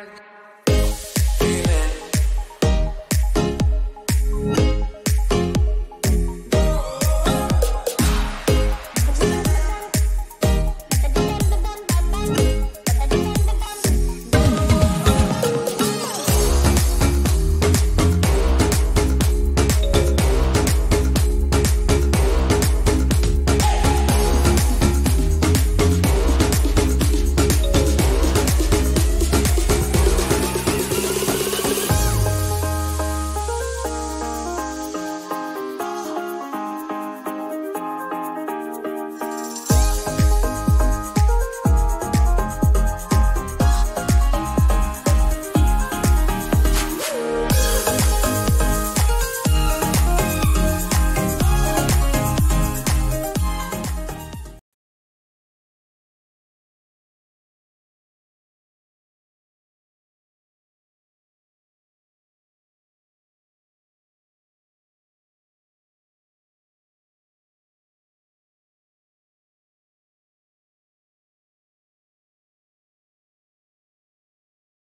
Lord.